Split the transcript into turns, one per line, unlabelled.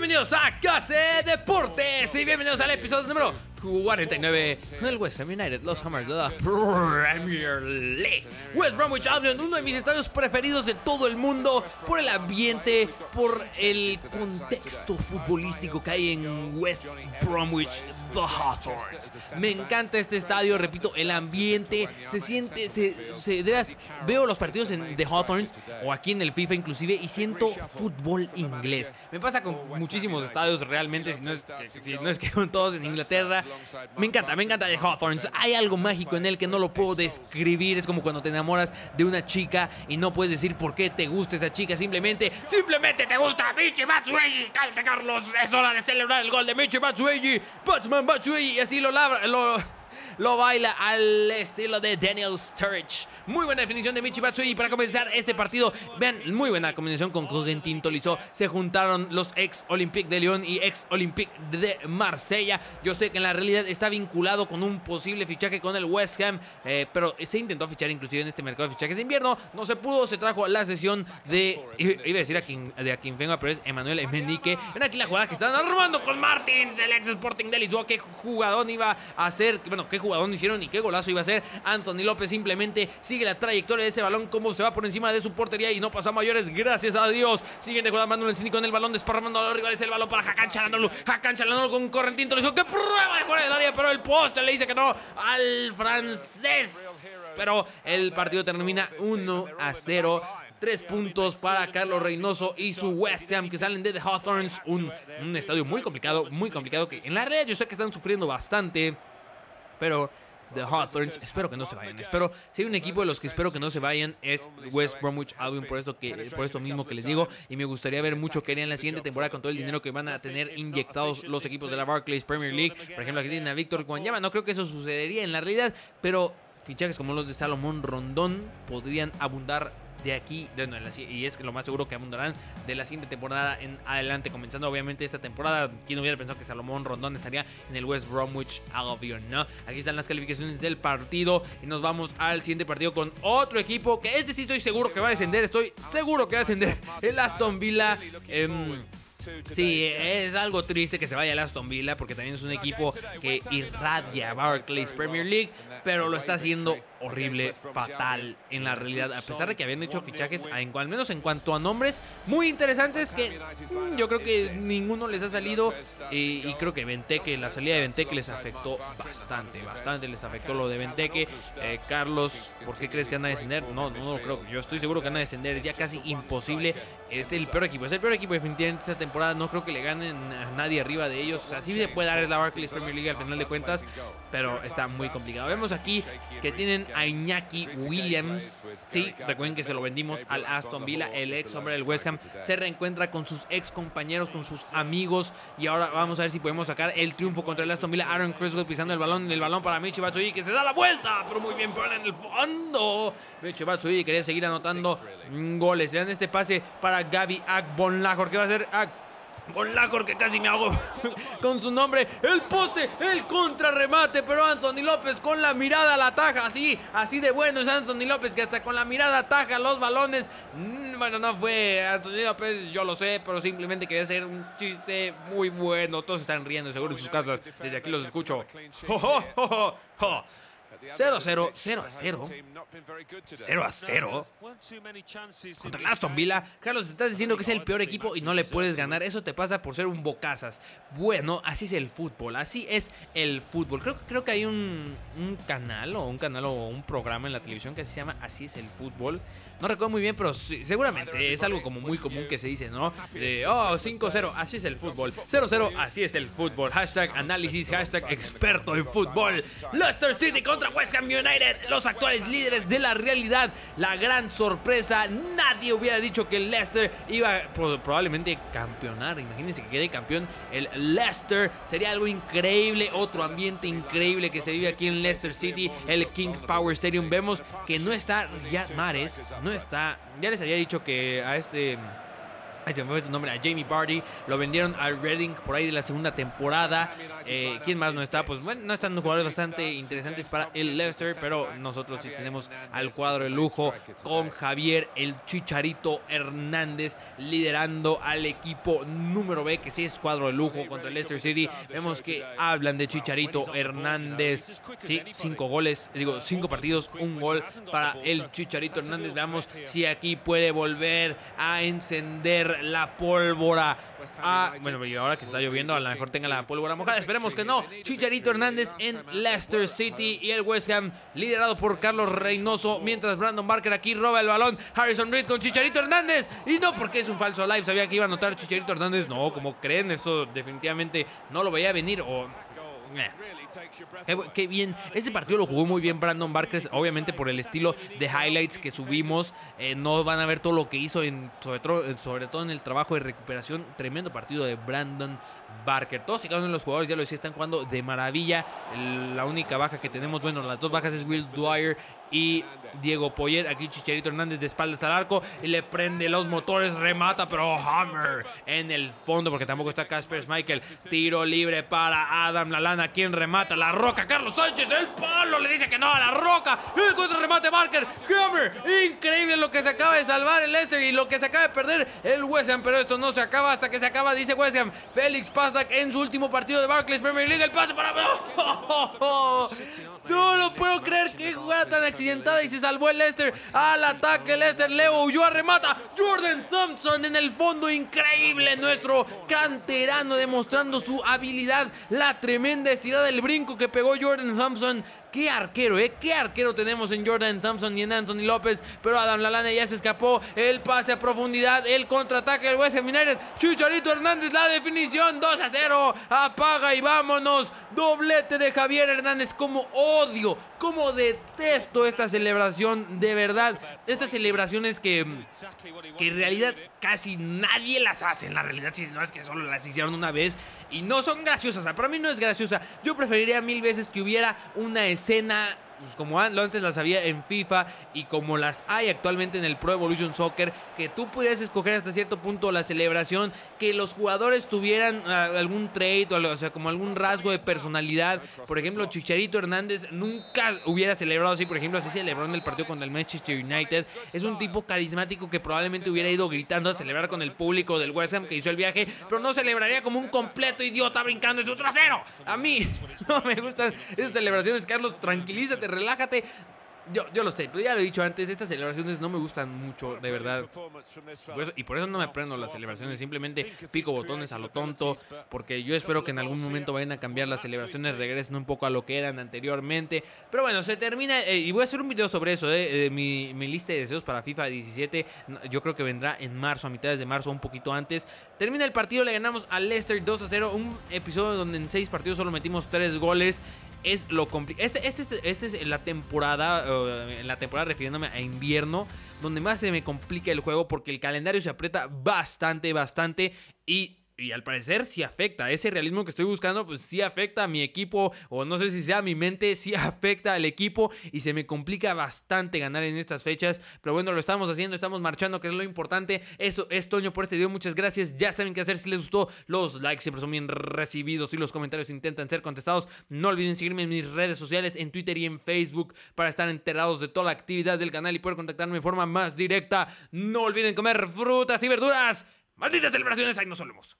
Bienvenidos a Case Deportes y bienvenidos al episodio número 49 del West Ham United, los Hammers de la Premier League. West Bromwich Albion, uno de mis estadios preferidos de todo el mundo, por el ambiente, por el contexto futbolístico que hay en West Bromwich, The Hawthorns. Me encanta este estadio, repito, el ambiente, se siente, se, se de veo los partidos en The Hawthorns o aquí en el FIFA inclusive y siento fútbol inglés. Me pasa con muchísimos estadios realmente, si no es, si no es que con todos en Inglaterra. Me encanta, me encanta de Hawthorns. Hay algo mágico en él que no lo puedo describir. Es como cuando te enamoras de una chica y no puedes decir por qué te gusta esa chica. Simplemente, simplemente te gusta Michi Matsueji. Cállate, Carlos. Es hora de celebrar el gol de Michi Matsueji. Batsman Matsueji. Y así lo labra, lo lo baila al estilo de Daniel Sturridge. Muy buena definición de Michi. Y para comenzar este partido, vean, muy buena combinación con Cogentin Tolisso. Se juntaron los ex Olympique de Lyon y ex Olympique de Marsella. Yo sé que en la realidad está vinculado con un posible fichaje con el West Ham, eh, pero se intentó fichar inclusive en este mercado de fichajes de invierno. No se pudo, se trajo la sesión de, iba a decir a quien, de a quien venga, pero es Emanuel Emenique. Ven aquí la jugada que están armando con Martins, el ex Sporting de Lisboa. ¿Qué jugador iba a hacer? Bueno, ¿qué jugador hicieron y qué golazo iba a ser? Anthony López simplemente sigue la trayectoria de ese balón, como se va por encima de su portería y no pasa mayores, gracias a Dios. Siguen de jugada el Cini con el balón, desparramando a los rivales el balón para Hakan Chalanolu. Hakan Chalanolu con Correntín hizo que prueba de fuera del área, pero el poste le dice que no al francés. Pero el partido termina 1 a 0. Tres puntos para Carlos Reynoso y su West Ham que salen de The Hawthorns. Un, un estadio muy complicado, muy complicado que en la realidad yo sé que están sufriendo bastante. Pero The Hawthorns. Espero que no se vayan. Espero, si hay un equipo de los que espero que no se vayan es West Bromwich Albion por esto que por esto mismo que les digo y me gustaría ver mucho que harían la siguiente temporada con todo el dinero que van a tener inyectados los equipos de la Barclays Premier League. Por ejemplo, aquí tienen a Víctor Guanyama. No creo que eso sucedería en la realidad, pero fichajes como los de Salomón Rondón podrían abundar de aquí, y es lo más seguro que abundarán de la siguiente temporada en adelante, comenzando obviamente esta temporada. ¿Quién hubiera pensado que Salomón Rondón estaría en el West Bromwich Albion, no? Aquí están las calificaciones del partido y nos vamos al siguiente partido con otro equipo que este sí estoy seguro que va a descender, estoy seguro que va a descender, el Aston Villa. Em, Sí, es algo triste que se vaya el Aston Villa porque también es un equipo que irradia Barclays Premier League, pero lo está haciendo horrible, fatal en la realidad, a pesar de que habían hecho fichajes, al menos en cuanto a nombres, muy interesantes que yo creo que ninguno les ha salido y, creo que Venteque, la salida de Venteque les afectó bastante, bastante les afectó lo de Venteque. Eh, Carlos, ¿por qué crees que anda a descender? No, no, no creo, yo estoy seguro que anda a descender, es ya casi imposible, es el peor equipo, es el peor equipo definitivamente esta temporada, no creo que le ganen a nadie arriba de ellos, o sea, sí se puede dar la Barclays Premier League al final de cuentas, pero está muy complicado. Vemos aquí que tienen a Iñaki Williams. Sí, recuerden que se lo vendimos al Aston Villa, el ex hombre del West Ham. Se reencuentra con sus ex compañeros, con sus amigos. Y ahora vamos a ver si podemos sacar el triunfo contra el Aston Villa. Aaron Criswell pisando el balón, el balón para Michi Batshuayi que se da la vuelta, pero muy bien, pero en el fondo. Michi Batshuayi quería seguir anotando goles. Vean este pase para Gaby Agbonlajor. ¿Qué va a hacer? Con Lacor que casi me hago con su nombre. El poste, el contrarremate, pero Anthony López con la mirada a la taja. Así, así de bueno es Anthony López que hasta con la mirada ataja los balones. Mm, bueno, no fue Anthony López, yo lo sé, pero simplemente quería hacer un chiste muy bueno. Todos están riendo seguro en sus casas. Desde aquí los escucho. 0 a 0, 0 a 0. 0 a 0. Contra el Aston Villa. Carlos, estás diciendo que es el peor equipo y no le puedes ganar. Eso te pasa por ser un bocazas. Bueno, así es el fútbol. Así es el fútbol. Creo, creo que hay un, un canal o un canal o un programa en la televisión que se llama Así es el fútbol. No recuerdo muy bien, pero seguramente es algo como muy común que se dice, ¿no? De, oh, 5-0, así es el fútbol. 0-0, así es el fútbol. Hashtag análisis, hashtag experto en fútbol. Leicester City contra West Ham United, los actuales líderes de la realidad. La gran sorpresa, nadie hubiera dicho que el Leicester iba probablemente campeonar. Imagínense que quede campeón el Leicester. Sería algo increíble, otro ambiente increíble que se vive aquí en Leicester City, el King Power Stadium. Vemos que no está ya Mares, no está. Ya les había dicho que a este Ahí se me fue su nombre a Jamie Barty. Lo vendieron al Reading por ahí de la segunda temporada. Eh, ¿Quién más no está? Pues bueno, no están jugadores bastante interesantes para el Leicester, pero nosotros sí tenemos al cuadro de lujo con Javier el Chicharito Hernández liderando al equipo número B, que sí es cuadro de lujo contra el Leicester City. Vemos que hablan de Chicharito Hernández. Sí, cinco goles, digo, cinco partidos, un gol para el Chicharito Hernández. Veamos si aquí puede volver a encender la pólvora. Ah, bueno, y ahora que está lloviendo, a lo mejor tenga la pólvora mojada. Esperemos que no. Chicharito Hernández en Leicester City y el West Ham liderado por Carlos Reynoso. Mientras Brandon Barker aquí roba el balón. Harrison Reed con Chicharito Hernández. Y no porque es un falso live. Sabía que iba a anotar Chicharito Hernández. No, como creen, eso definitivamente no lo veía venir. O. Qué, bien. Este partido lo jugó muy bien Brandon Barker. Obviamente por el estilo de highlights que subimos. Eh, no van a ver todo lo que hizo, en, sobre, todo en el trabajo de recuperación. Tremendo partido de Brandon Barker. Todos y cada los jugadores, ya lo decía, están jugando de maravilla. La única baja que tenemos, bueno, las dos bajas es Will Dwyer y Diego Poyet. Aquí Chicharito Hernández de espaldas al arco y le prende los motores, remata, pero Hammer en el fondo porque tampoco está Casper Michael. Tiro libre para Adam Lalana, quien remata la roca. Carlos Sánchez, el palo, le dice que no a la roca. El contra remate Barker, Hammer. Increíble lo que se acaba de salvar el Leicester y lo que se acaba de perder el West Ham, pero esto no se acaba hasta que se acaba, dice West Ham. Félix Pasdak en su último partido de Barclays Premier League, el pase para... No lo puedo creer, qué jugada tan accidentada y se salvó el Leicester. Al ataque Leicester, Leo huyó a remata. Jordan Thompson en el fondo, increíble. Nuestro canterano demostrando su habilidad. La tremenda estirada del brinco que pegó Jordan Thompson Qué arquero, ¿eh? Qué arquero tenemos en Jordan Thompson y en Anthony López. Pero Adam Lalana ya se escapó. El pase a profundidad. El contraataque del West Ham United. Chicharito Hernández, la definición. 2 a 0. Apaga y vámonos. Doblete de Javier Hernández. Como odio, como detesto esta celebración. De verdad. Estas celebraciones que, que en realidad casi nadie las hace. En la realidad, si no es que solo las hicieron una vez. Y no son graciosas. Para mí no es graciosa. Yo preferiría mil veces que hubiera una escena pues como antes las había en FIFA y como las hay actualmente en el Pro Evolution Soccer, que tú pudieras escoger hasta cierto punto la celebración, que los jugadores tuvieran ah, algún trait, o, o sea, como algún rasgo de personalidad. Por ejemplo, Chicharito Hernández nunca hubiera celebrado así, por ejemplo, así celebró en el partido contra el Manchester United. Es un tipo carismático que probablemente hubiera ido gritando a celebrar con el público del West Ham que hizo el viaje, pero no celebraría como un completo idiota brincando en su trasero. A mí no me gustan esas celebraciones, Carlos, tranquilízate relájate. Yo, yo lo sé, pero ya lo he dicho antes, estas celebraciones no me gustan mucho, de verdad. y por eso no me aprendo las celebraciones, simplemente pico botones a lo tonto, porque yo espero que en algún momento vayan a cambiar las celebraciones, regresen un poco a lo que eran anteriormente. Pero bueno, se termina, eh, y voy a hacer un video sobre eso, eh, eh, mi, mi, lista de deseos para FIFA 17, yo creo que vendrá en marzo, a mitades de marzo, un poquito antes. Termina el partido, le ganamos al Leicester 2 a 0, un episodio donde en 6 partidos solo metimos 3 goles es lo complicado. Este, este, este, es la temporada, en la temporada refiriéndome a invierno, donde más se me complica el juego porque el calendario se aprieta bastante, bastante y y al parecer sí afecta. Ese realismo que estoy buscando, pues sí afecta a mi equipo, o no sé si sea mi mente, sí afecta al equipo y se me complica bastante ganar en estas fechas. Pero bueno, lo estamos haciendo, estamos marchando, que es lo importante. Eso es Toño por este video. Muchas gracias. Ya saben qué hacer si les gustó. Los likes siempre son bien recibidos y los comentarios intentan ser contestados. No olviden seguirme en mis redes sociales, en Twitter y en Facebook, para estar enterados de toda la actividad del canal y poder contactarme de forma más directa. No olviden comer frutas y verduras. Malditas celebraciones, ahí nos solemos.